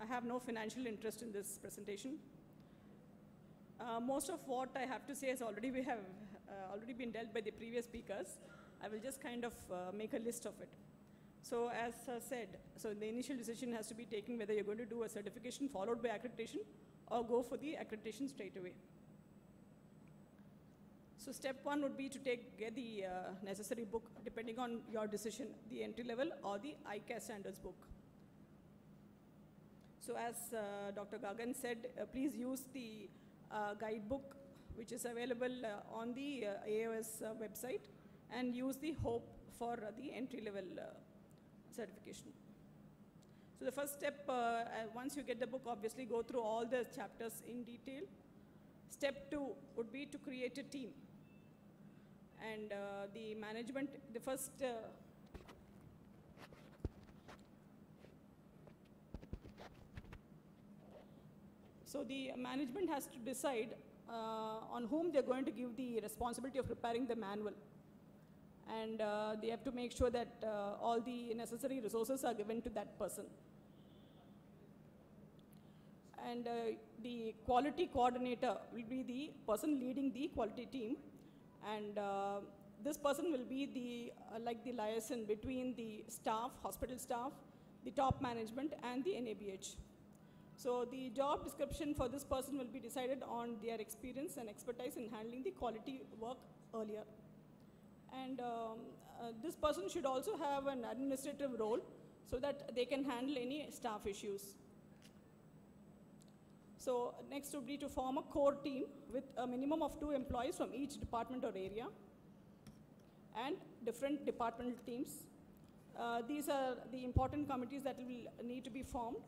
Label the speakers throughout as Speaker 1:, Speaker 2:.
Speaker 1: I have no financial interest in this presentation. Uh, most of what I have to say has already, we have, uh, already been dealt by the previous speakers. I will just kind of uh, make a list of it. So as uh, said, so the initial decision has to be taken whether you're going to do a certification followed by accreditation or go for the accreditation straight away. So step one would be to take, get the uh, necessary book depending on your decision, the entry level or the ICAS standards book. So as uh, Dr. Gagan said, uh, please use the uh, guidebook which is available on the AIOS website and use the HOPE for the entry level uh, certification. So the first step, uh, once you get the book, obviously go through all the chapters in detail. Step two would be to create a team. And uh, the management, the first uh, So the management has to decide uh, on whom they're going to give the responsibility of preparing the manual. And uh, they have to make sure that uh, all the necessary resources are given to that person. And uh, the quality coordinator will be the person leading the quality team. And uh, this person will be the, uh, like the liaison between the staff, hospital staff, the top management, and the NABH. So the job description for this person will be decided on their experience and expertise in handling the quality work earlier. And um, uh, this person should also have an administrative role so that they can handle any staff issues. So next would be to form a core team with a minimum of two employees from each department or area and different departmental teams. Uh, these are the important committees that will need to be formed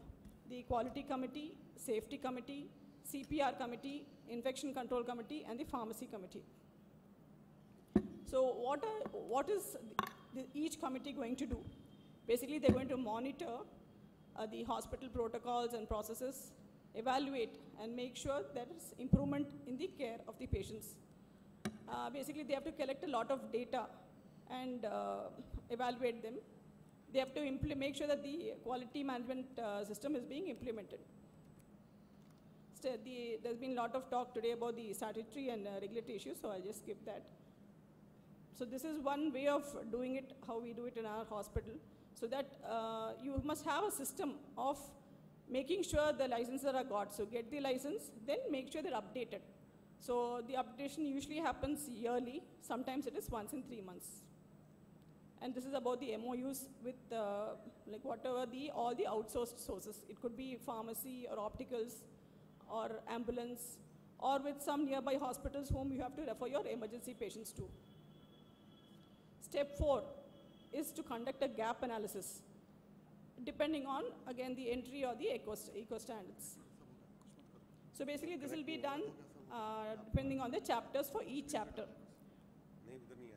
Speaker 1: the Quality Committee, Safety Committee, CPR Committee, Infection Control Committee, and the Pharmacy Committee. So what, are, what is the, each committee going to do? Basically, they're going to monitor uh, the hospital protocols and processes, evaluate and make sure there is improvement in the care of the patients. Uh, basically, they have to collect a lot of data and uh, evaluate them they have to make sure that the quality management uh, system is being implemented. So the, there's been a lot of talk today about the statutory and uh, regulatory issues, so I'll just skip that. So this is one way of doing it, how we do it in our hospital, so that uh, you must have a system of making sure the licenses are got. So get the license, then make sure they're updated. So the updation usually happens yearly, sometimes it is once in three months and this is about the MOUs with uh, like whatever the all the outsourced sources. It could be pharmacy or opticals or ambulance or with some nearby hospitals whom you have to refer your emergency patients to. Step four is to conduct a gap analysis depending on again the entry or the eco, eco standards. So basically this will be done uh, depending on the chapters for each chapter.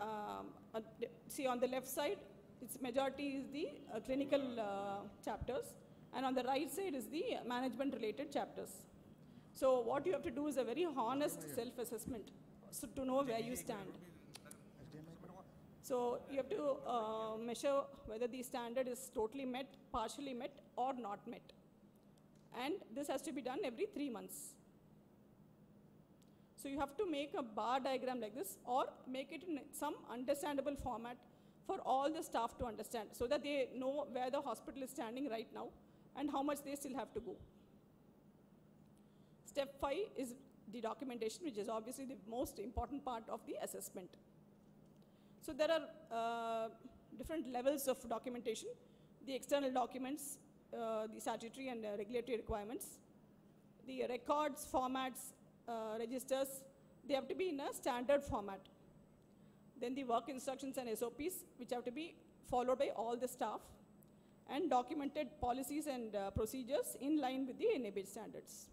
Speaker 1: Um, uh, see on the left side, its majority is the uh, clinical uh, chapters, and on the right side is the management related chapters. So what you have to do is a very honest self-assessment so to know where you stand. So you have to uh, measure whether the standard is totally met, partially met, or not met. And this has to be done every three months. So you have to make a bar diagram like this or make it in some understandable format for all the staff to understand so that they know where the hospital is standing right now and how much they still have to go. Step five is the documentation, which is obviously the most important part of the assessment. So there are uh, different levels of documentation. The external documents, uh, the statutory and uh, regulatory requirements, the records, formats, uh, registers, they have to be in a standard format. Then the work instructions and SOPs, which have to be followed by all the staff, and documented policies and uh, procedures in line with the NABH standards.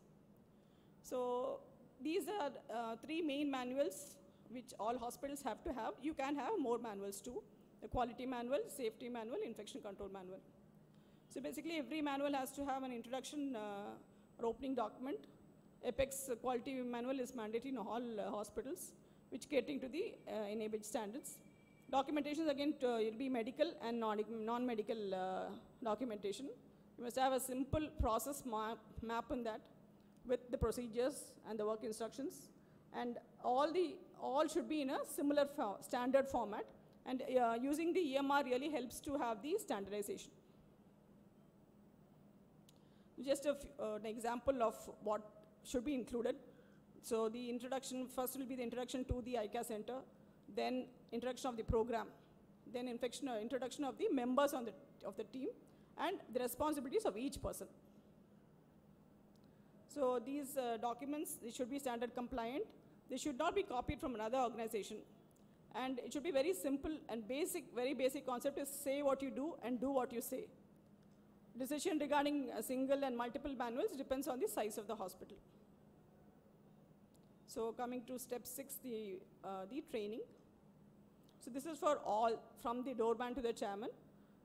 Speaker 1: So these are uh, three main manuals which all hospitals have to have. You can have more manuals too. The quality manual, safety manual, infection control manual. So basically every manual has to have an introduction uh, or opening document Apex quality manual is mandatory in all uh, hospitals, which catering to the uh, NABH standards. Documentation again to, will be medical and non-medical uh, documentation, You must have a simple process map, map in that with the procedures and the work instructions. And all, the, all should be in a similar fo- standard format. And uh, using the EMR really helps to have the standardization. Just uh, an example of what should be included. So the introduction, first will be the introduction to the ICA center, then introduction of the program, then infection, uh, introduction of the members on the, of the team, and the responsibilities of each person. So these uh, documents, they should be standard compliant. They should not be copied from another organization. And it should be very simple and basic, very basic concept is say what you do and do what you say. Decision regarding single and multiple manuals depends on the size of the hospital. So coming to step six, the, uh, the training. So this is for all, from the doorman to the chairman,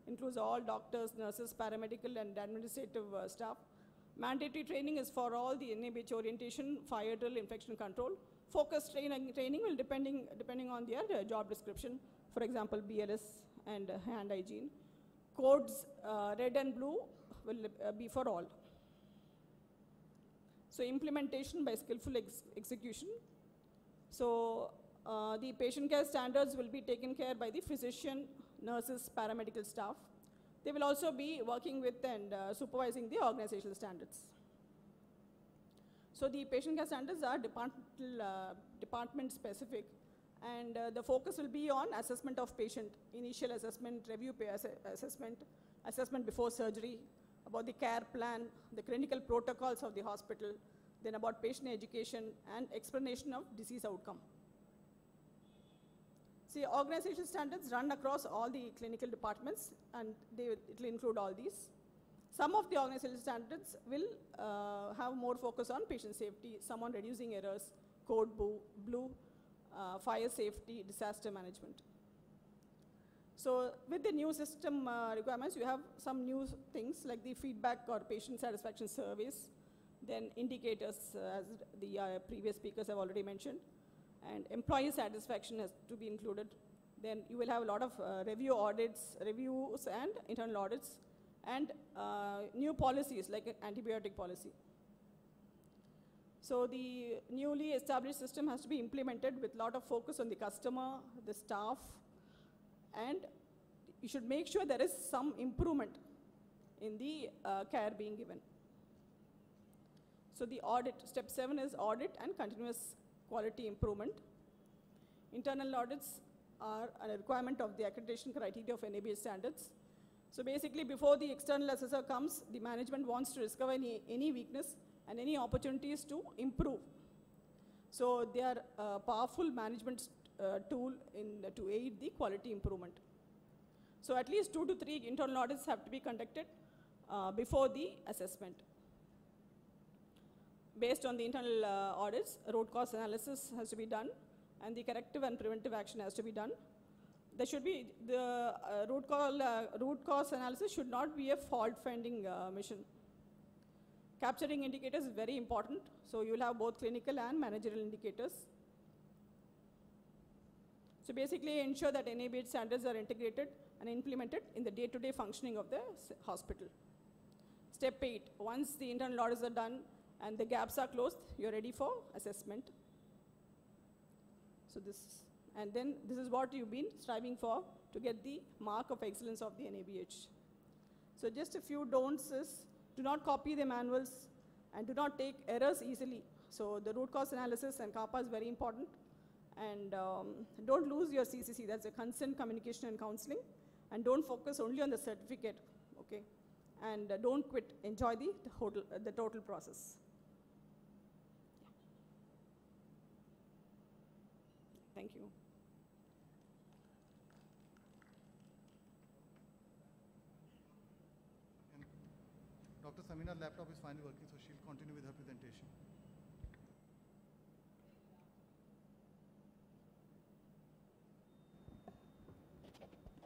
Speaker 1: includes all doctors, nurses, paramedical and administrative uh, staff. Mandatory training is for all the NABH orientation, fire drill, infection control. Focus training, training will depending, depending on their uh, job description. For example, BLS and uh, hand hygiene. Codes, uh, red and blue will uh, be for all. So implementation by skillful ex- execution. So uh, the patient care standards will be taken care by the physician, nurses, paramedical staff. They will also be working with and uh, supervising the organizational standards. So the patient care standards are departmental, uh, department specific and uh, the focus will be on assessment of patient, initial assessment, review ass- assessment, assessment before surgery, about the care plan, the clinical protocols of the hospital, then about patient education and explanation of disease outcome. See, organization standards run across all the clinical departments and they, it will include all these. Some of the organizational standards will uh, have more focus on patient safety, some on reducing errors, code blue, blue uh, fire safety, disaster management. So with the new system uh, requirements, you have some new things like the feedback or patient satisfaction surveys, then indicators, uh, as the uh, previous speakers have already mentioned, and employee satisfaction has to be included. Then you will have a lot of uh, review audits, reviews and internal audits, and uh, new policies like antibiotic policy. So the newly established system has to be implemented with a lot of focus on the customer, the staff, and you should make sure there is some improvement in the uh, care being given. So the audit, step seven is audit and continuous quality improvement. Internal audits are a requirement of the accreditation criteria of NABH standards. So basically, before the external assessor comes, the management wants to discover any, any weakness and any opportunities to improve. So they are a powerful management uh, tool in, to aid the quality improvement. So at least two to three internal audits have to be conducted uh, before the assessment. Based on the internal uh, audits, root cause analysis has to be done, and the corrective and preventive action has to be done. There should be the uh, root, cause, uh, root cause analysis should not be a fault finding uh, mission. Capturing indicators is very important, so you will have both clinical and managerial indicators. So basically ensure that NABH standards are integrated and implemented in the day-to-day functioning of the hospital. Step eight, once the internal audits are done and the gaps are closed, you're ready for assessment. So this, and then this is what you've been striving for to get the mark of excellence of the NABH. So just a few don'ts is, do not copy the manuals and do not take errors easily. So the root cause analysis and CAPA is very important. And um, don't lose your CCC, that's a consent, communication and counseling. And don't focus only on the certificate, okay? And uh, don't quit, enjoy the total, uh, the total process. Thank you.
Speaker 2: Samina's laptop is finally working, so she'll continue with her presentation.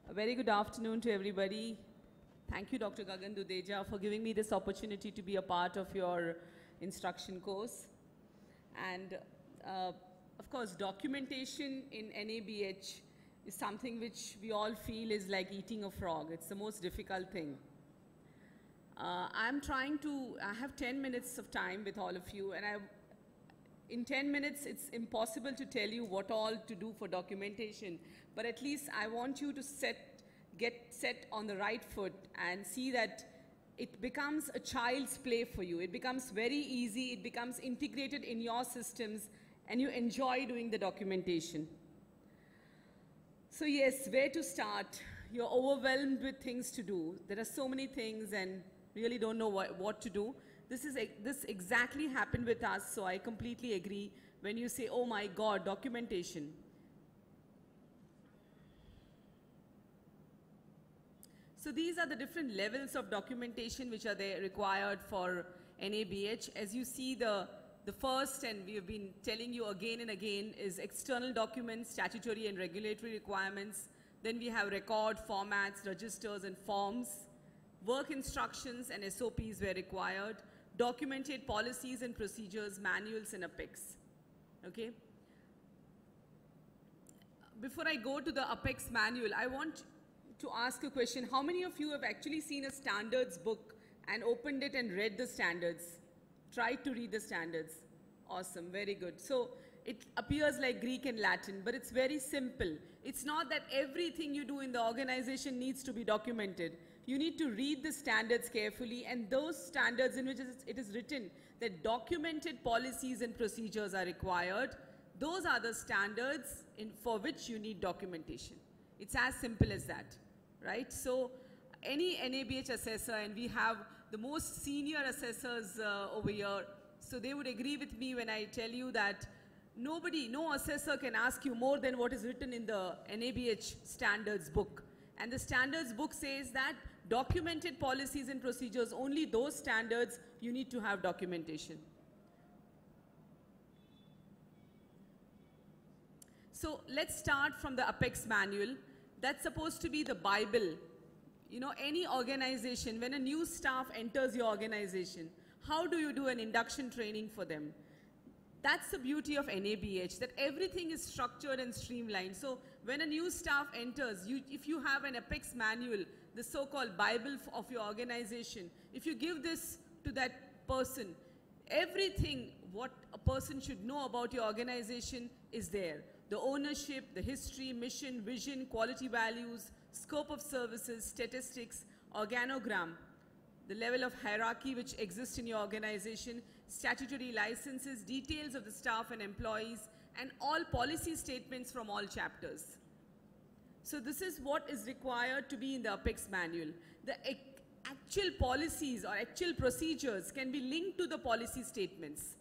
Speaker 3: A very good afternoon to everybody. Thank you, Dr. Gagan Dudeja, for giving me this opportunity to be a part of your instruction course. And uh, of course, documentation in NABH is something which we all feel is like eating a frog. It's the most difficult thing. Uh, I'm trying to, I have 10 minutes of time with all of you, and I, in 10 minutes, it's impossible to tell you what all to do for documentation, but at least I want you to set, get set on the right foot and see that it becomes a child's play for you. It becomes very easy, it becomes integrated in your systems, and you enjoy doing the documentation. So, yes, where to start? You're overwhelmed with things to do. There are so many things, and really don't know what, what to do. This, is, this exactly happened with us, so I completely agree when you say, oh my God, documentation. So these are the different levels of documentation which are there required for NABH. As you see, the, the first, and we have been telling you again and again, is external documents, statutory and regulatory requirements. Then we have record, formats, registers, and forms. Work instructions and SOPs were required. Documented policies and procedures, manuals, and APEX. Okay? Before I go to the APEX manual, I want to ask a question. How many of you have actually seen a standards book and opened it and read the standards? Tried to read the standards. Awesome, very good. So it appears like Greek and Latin, but it's very simple. It's not that everything you do in the organization needs to be documented. You need to read the standards carefully, and those standards in which it is written that documented policies and procedures are required, those are the standards in, for which you need documentation. It's as simple as that, right? So any NABH assessor, and we have the most senior assessors uh, over here, so they would agree with me when I tell you that nobody, no assessor can ask you more than what is written in the NABH standards book. And the standards book says that documented policies and procedures, only those standards you need to have documentation. So let's start from the Apex manual. That's supposed to be the Bible. You know, any organization, when a new staff enters your organization, how do you do an induction training for them? That's the beauty of NABH, that everything is structured and streamlined. So when a new staff enters, you, if you have an Apex manual, the so-called Bible of your organization, if you give this to that person, everything what a person should know about your organization is there. The ownership, the history, mission, vision, quality values, scope of services, statistics, organogram, the level of hierarchy which exists in your organization, statutory licenses, details of the staff and employees, and all policy statements from all chapters. So this is what is required to be in the Apex manual. The actual policies or actual procedures can be linked to the policy statements.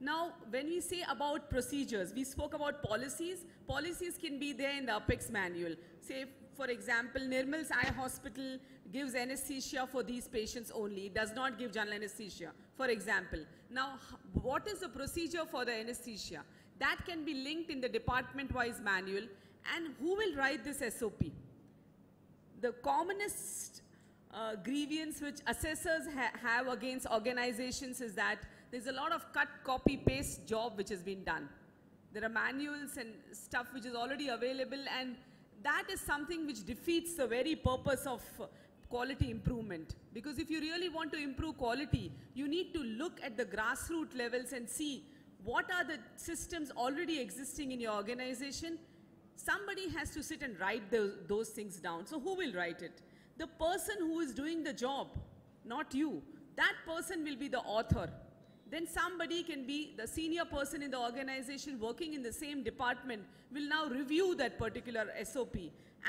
Speaker 3: Now, when we say about procedures, we spoke about policies. Policies can be there in the Apex manual. Say, for example, Nirmal's Eye Hospital gives anesthesia for these patients only. It does not give general anesthesia, for example. Now, what is the procedure for the anesthesia? That can be linked in the department-wise manual. And who will write this SOP? The commonest uh, grievance which assessors ha have against organizations is that there's a lot of cut, copy, paste job which has been done. There are manuals and stuff which is already available and that is something which defeats the very purpose of uh, quality improvement. Because if you really want to improve quality, you need to look at the grassroots levels and see what are the systems already existing in your organization. Somebody has to sit and write those, those things down. So who will write it? The person who is doing the job, not you. That person will be the author then somebody can be the senior person in the organization working in the same department will now review that particular SOP.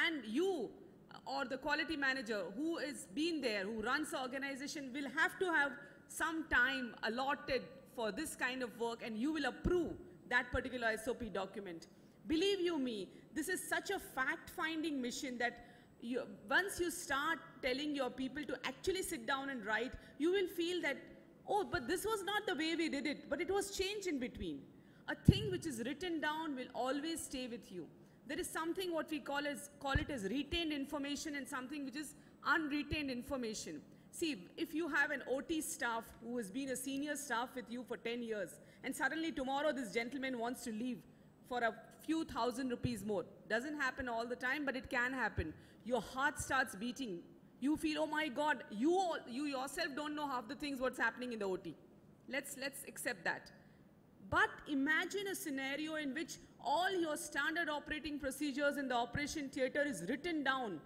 Speaker 3: And you uh, or the quality manager who is been there, who runs the organization will have to have some time allotted for this kind of work and you will approve that particular SOP document. Believe you me, this is such a fact-finding mission that you, once you start telling your people to actually sit down and write, you will feel that oh, but this was not the way we did it, but it was changed in between. A thing which is written down will always stay with you. There is something what we call as call it as retained information and something which is unretained information. See, if you have an OT staff who has been a senior staff with you for 10 years, and suddenly tomorrow this gentleman wants to leave for a few thousand rupees more. Doesn't happen all the time, but it can happen. Your heart starts beating. You feel, oh my God, you, you yourself don't know half the things what's happening in the OT. Let's, let's accept that. But imagine a scenario in which all your standard operating procedures in the operation theater is written down,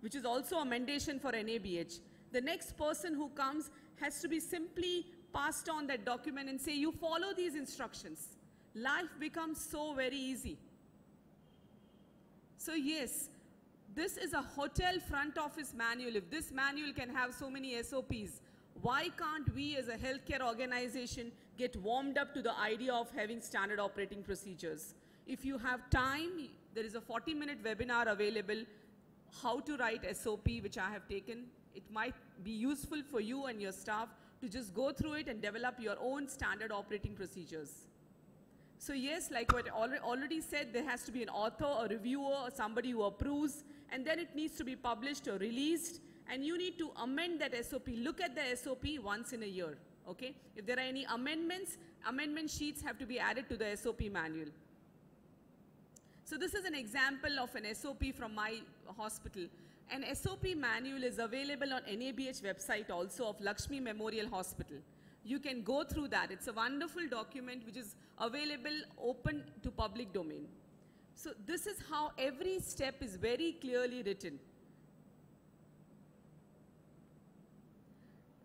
Speaker 3: which is also a mandation for NABH. The next person who comes has to be simply passed on that document and say, you follow these instructions. Life becomes so very easy. So yes, this is a hotel front office manual. If this manual can have so many SOPs, why can't we as a healthcare organization get warmed up to the idea of having standard operating procedures? If you have time, there is a 40 minute webinar available, how to write SOP, which I have taken. It might be useful for you and your staff to just go through it and develop your own standard operating procedures. So yes, like what I already said, there has to be an author, a reviewer, or somebody who approves, and then it needs to be published or released, and you need to amend that SOP. Look at the SOP once in a year, okay? If there are any amendments, amendment sheets have to be added to the SOP manual. So this is an example of an SOP from my hospital. An SOP manual is available on NABH website also of Lakshmi Memorial Hospital. You can go through that. It's a wonderful document which is available open to public domain. So this is how every step is very clearly written.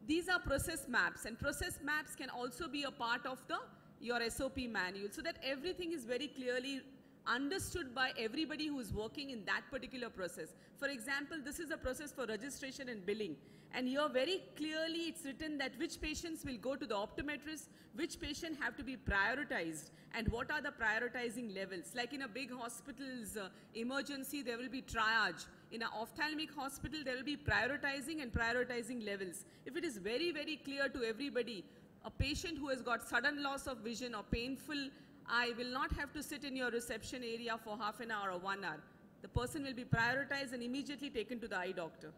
Speaker 3: These are process maps and process maps can also be a part of the your SOP manual so that everything is very clearly understood by everybody who is working in that particular process. For example, this is a process for registration and billing. And here very clearly it's written that which patients will go to the optometrist, which patient have to be prioritized, and what are the prioritizing levels. Like in a big hospital's uh, emergency, there will be triage. In an ophthalmic hospital, there will be prioritizing and prioritizing levels. If it is very, very clear to everybody, a patient who has got sudden loss of vision or painful I will not have to sit in your reception area for half an hour or one hour. The person will be prioritized and immediately taken to the eye doctor.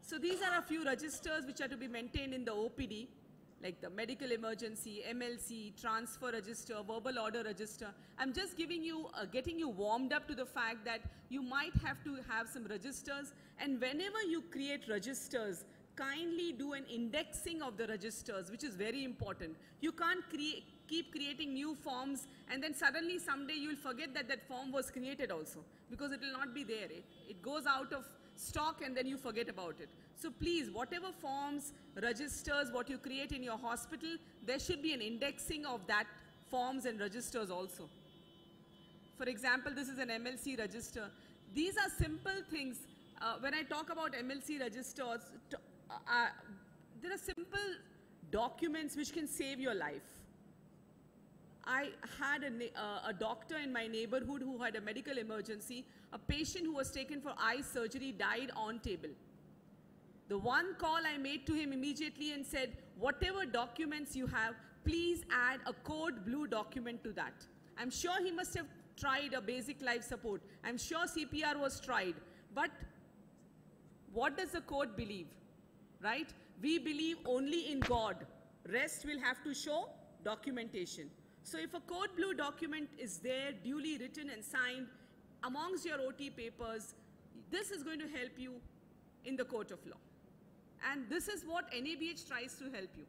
Speaker 3: So these are a few registers which are to be maintained in the OPD, like the medical emergency, MLC, transfer register, verbal order register. I'm just giving you, uh, getting you warmed up to the fact that you might have to have some registers. And whenever you create registers, kindly do an indexing of the registers, which is very important. You can't create keep creating new forms and then suddenly someday you'll forget that that form was created also because it will not be there. It, it goes out of stock and then you forget about it. So please, whatever forms, registers, what you create in your hospital, there should be an indexing of that forms and registers also. For example, this is an MLC register. These are simple things. Uh, when I talk about MLC registers, uh, there are simple documents which can save your life. I had a, uh, a doctor in my neighborhood who had a medical emergency. A patient who was taken for eye surgery died on table. The one call I made to him immediately and said, whatever documents you have, please add a code blue document to that. I'm sure he must have tried a basic life support. I'm sure CPR was tried. But what does the code believe? Right? We believe only in God. Rest will have to show documentation. So if a code blue document is there, duly written and signed amongst your OT papers, this is going to help you in the court of law. And this is what NABH tries to help you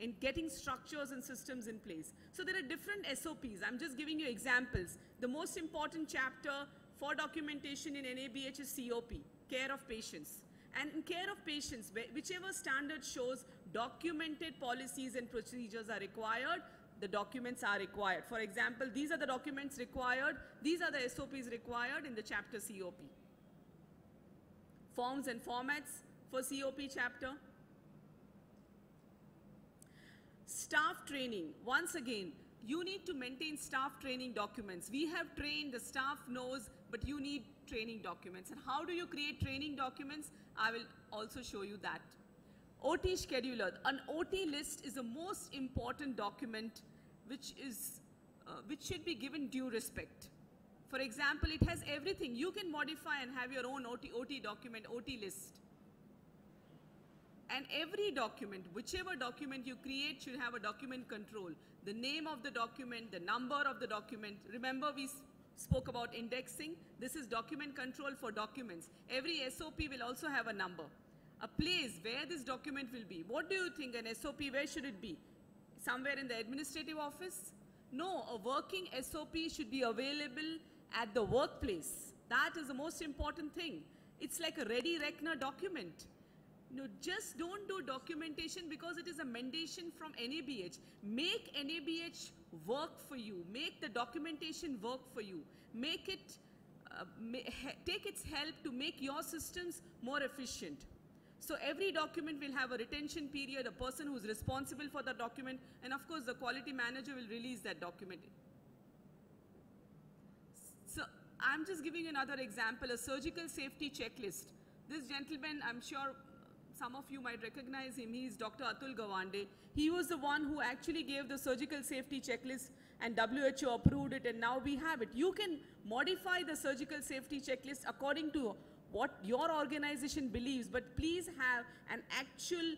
Speaker 3: in getting structures and systems in place. So there are different SOPs. I'm just giving you examples. The most important chapter for documentation in NABH is COP, care of patients. And in care of patients, whichever standard shows documented policies and procedures are required, the documents are required. For example, these are the documents required, these are the SOPs required in the chapter COP. Forms and formats for COP chapter. Staff training. Once again, you need to maintain staff training documents. We have trained, the staff knows, but you need training documents. And how do you create training documents? I will also show you that. OT scheduler. An OT list is the most important document which, is, uh, which should be given due respect. For example, it has everything. You can modify and have your own OT, OT document, OT list. And every document, whichever document you create should have a document control. The name of the document, the number of the document. Remember we spoke about indexing? This is document control for documents. Every SOP will also have a number. A place where this document will be. What do you think an SOP, where should it be? Somewhere in the administrative office? No, a working SOP should be available at the workplace. That is the most important thing. It's like a ready reckoner document. No, just don't do documentation because it is a mandation from NABH. Make NABH work for you. Make the documentation work for you. Make it, uh, take its help to make your systems more efficient. So every document will have a retention period, a person who's responsible for the document, and of course the quality manager will release that document. So I'm just giving another example, a surgical safety checklist. This gentleman, I'm sure some of you might recognize him. He is Dr. Atul Gawande. He was the one who actually gave the surgical safety checklist and WHO approved it and now we have it. You can modify the surgical safety checklist according to what your organization believes, but please have an actual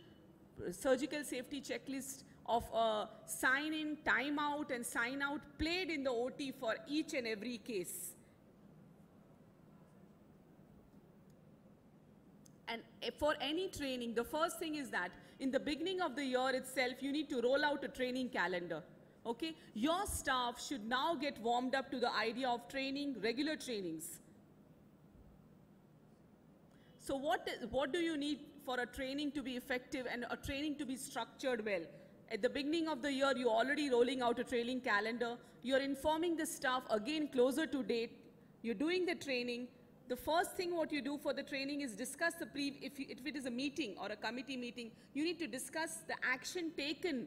Speaker 3: uh, surgical safety checklist of a sign in, time out, and sign out played in the OT for each and every case. And eh, Eh, for any training, the first thing is that in the beginning of the year itself, you need to roll out a training calendar. Okay? Your staff should now get warmed up to the idea of training, regular trainings. So what, what do you need for a training to be effective and a training to be structured well? At the beginning of the year, you're already rolling out a training calendar. You're informing the staff again closer to date. You're doing the training. The first thing what you do for the training is discuss the pre, if, you, if it is a meeting or a committee meeting, you need to discuss the action taken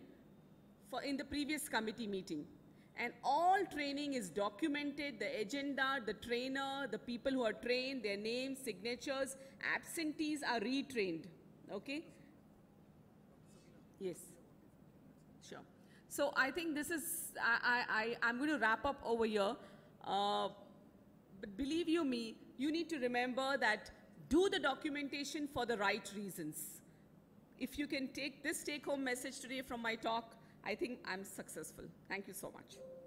Speaker 3: for in the previous committee meeting. And all training is documented, the agenda, the trainer, the people who are trained, their names, signatures, absentees are retrained. Okay? Yes. Sure. So I think this is, I, I, I, I'm going to wrap up over here. Uh, but believe you me, you need to remember that do the documentation for the right reasons. If you can take this take home message today from my talk, I think I'm successful. Thank you so much.